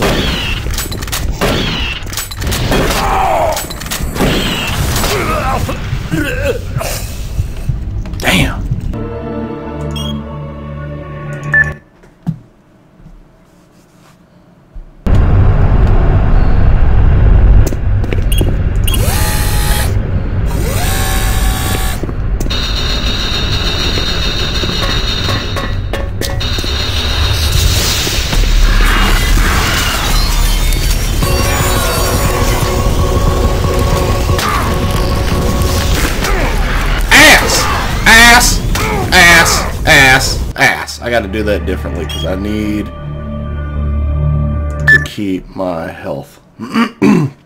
awesome. I got to do that differently because I need to keep my health.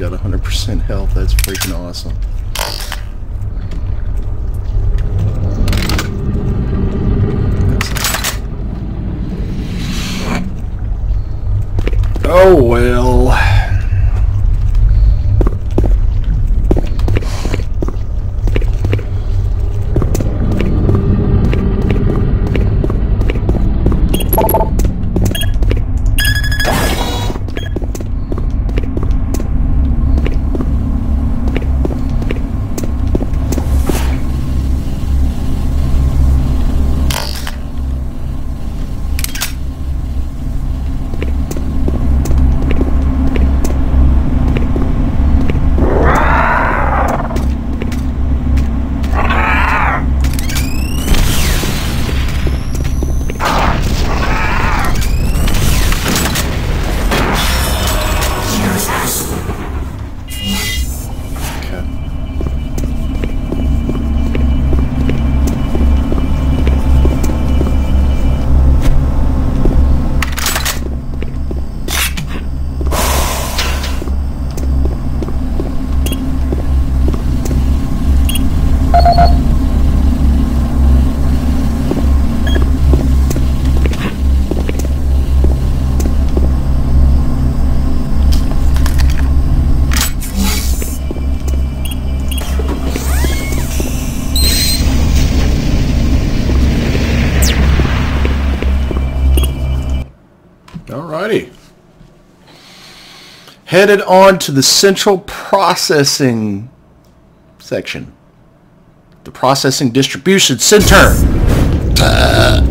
Got 100% health. That's freaking awesome. Oh well. Headed on to the central processing section. The processing distribution center. Uh,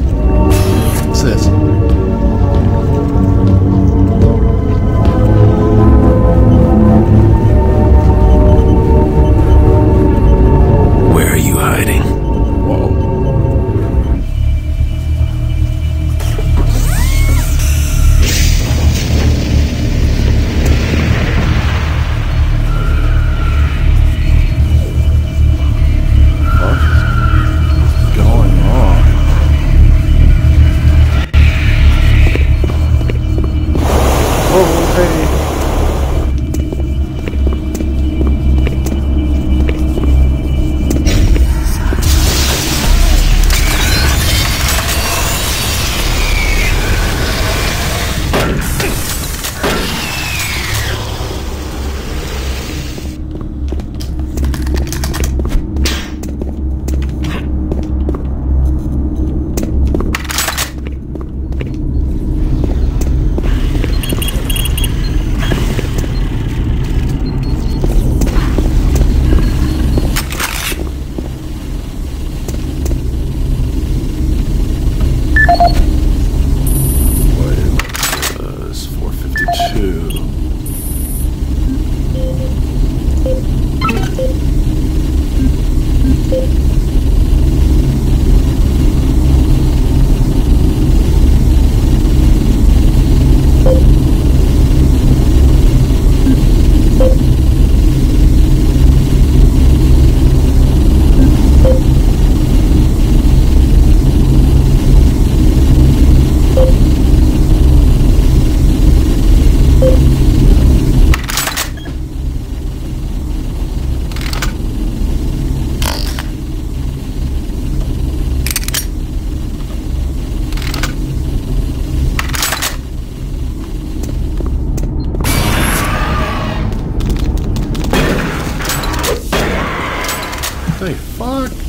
The fuck?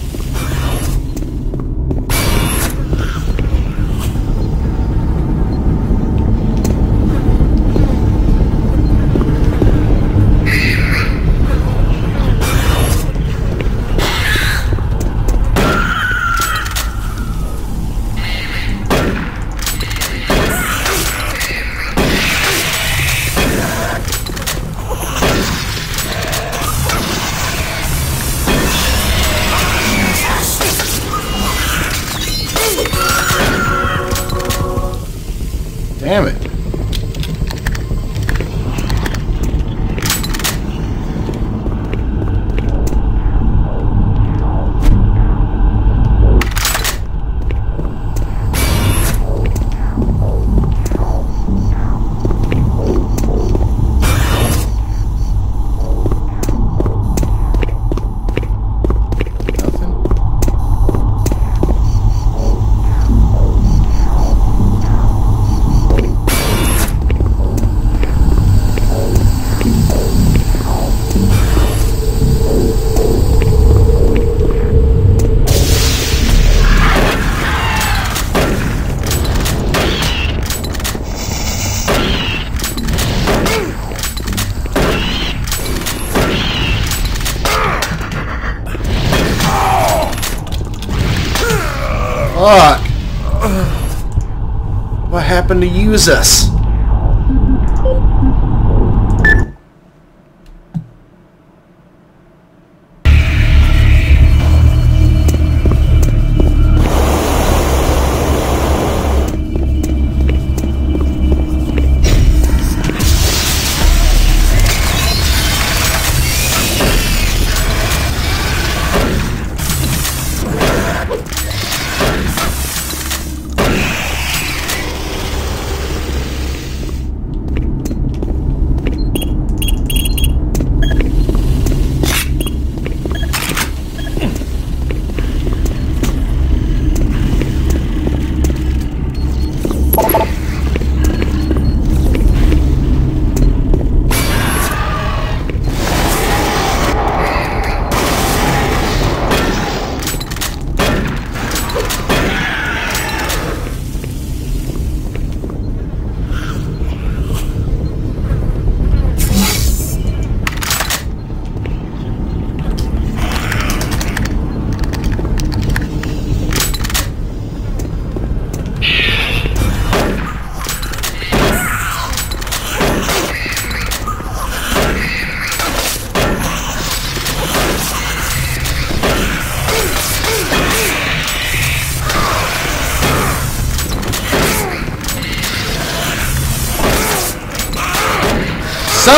What happened to use us?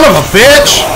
Son of a bitch!